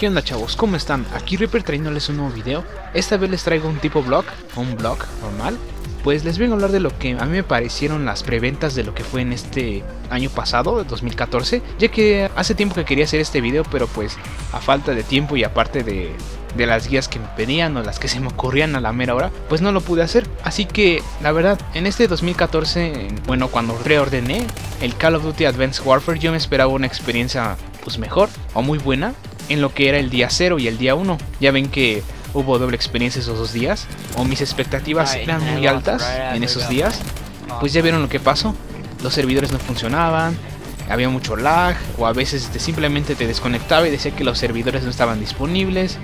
¿Qué onda chavos? ¿Cómo están? Aquí Reaper trayéndoles un nuevo video. Esta vez les traigo un tipo blog, un blog normal. Pues les vengo a hablar de lo que a mí me parecieron las preventas de lo que fue en este año pasado, 2014. Ya que hace tiempo que quería hacer este video, pero pues a falta de tiempo y aparte de, de las guías que me pedían o las que se me ocurrían a la mera hora, pues no lo pude hacer. Así que la verdad, en este 2014, bueno, cuando reordené el Call of Duty Advanced Warfare, yo me esperaba una experiencia pues mejor o muy buena en lo que era el día 0 y el día 1. Ya ven que hubo doble experiencia esos dos días, o mis expectativas eran muy altas en esos días. Pues ya vieron lo que pasó. Los servidores no funcionaban, había mucho lag, o a veces este, simplemente te desconectaba y decía que los servidores no estaban disponibles.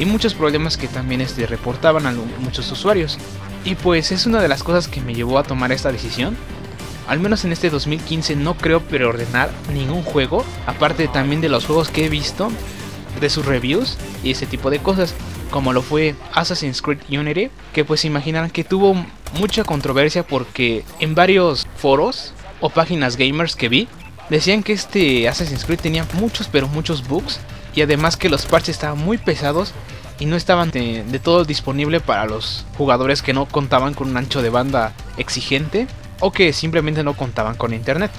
Y muchos problemas que también este, reportaban a muchos usuarios. Y pues es una de las cosas que me llevó a tomar esta decisión al menos en este 2015 no creo preordenar ningún juego, aparte también de los juegos que he visto, de sus reviews y ese tipo de cosas, como lo fue Assassin's Creed Unity, que pues imaginarán que tuvo mucha controversia porque en varios foros o páginas gamers que vi, decían que este Assassin's Creed tenía muchos pero muchos bugs y además que los parches estaban muy pesados y no estaban de, todo disponible para los jugadores que no contaban con un ancho de banda exigente o que simplemente no contaban con internet.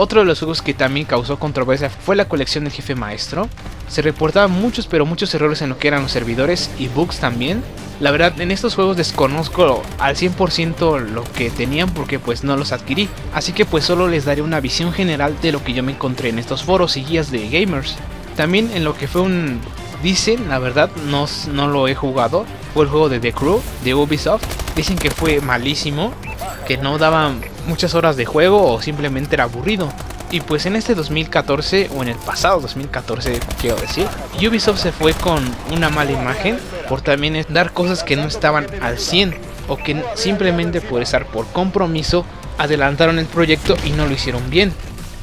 Otro de los juegos que también causó controversia fue la colección del jefe maestro. Se reportaban muchos pero muchos errores en lo que eran los servidores y bugs también. La verdad en estos juegos desconozco al 100% lo que tenían porque pues no los adquirí. Así que pues solo les daré una visión general de lo que yo me encontré en estos foros y guías de gamers. También en lo que fue un... Dicen, la verdad no, no lo he jugado, fue el juego de The Crew de Ubisoft. Dicen que fue malísimo, que no daban muchas horas de juego o simplemente era aburrido. Y pues en este 2014, o en el pasado 2014 quiero decir, Ubisoft se fue con una mala imagen por también dar cosas que no estaban al 100 o que simplemente por estar por compromiso adelantaron el proyecto y no lo hicieron bien.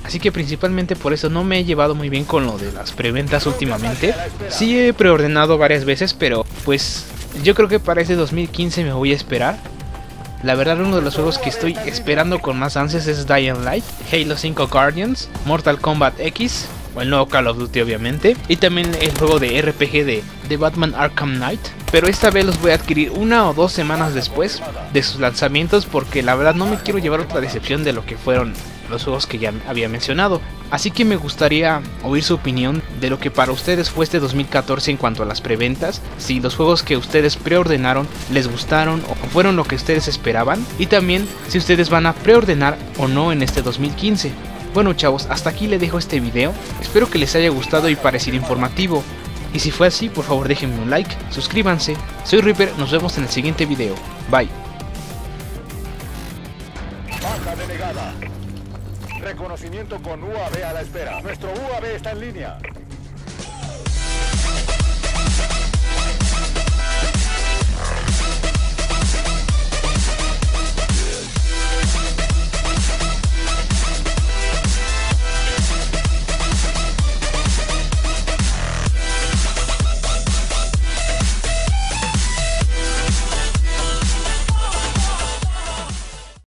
Así que principalmente por eso no me he llevado muy bien con lo de las preventas últimamente. Sí he preordenado varias veces, pero pues yo creo que para este 2015 me voy a esperar la verdad uno de los juegos que estoy esperando con más ansias es Dying Light, Halo 5 Guardians, Mortal Kombat X, o el nuevo Call of Duty obviamente, y también el juego de RPG de, de Batman Arkham Knight. Pero esta vez los voy a adquirir una o dos semanas después de sus lanzamientos porque la verdad no me quiero llevar otra decepción de lo que fueron los juegos que ya había mencionado. Así que me gustaría oír su opinión de lo que para ustedes fue este 2014 en cuanto a las preventas, si los juegos que ustedes preordenaron les gustaron o fueron lo que ustedes esperaban, y también si ustedes van a preordenar o no en este 2015. Bueno chavos, hasta aquí le dejo este video, espero que les haya gustado y parecido informativo. Y si fue así, por favor déjenme un like, suscríbanse. Soy Reaper, nos vemos en el siguiente video. Bye. Reconocimiento con UAV a la espera. Nuestro UAV está en línea.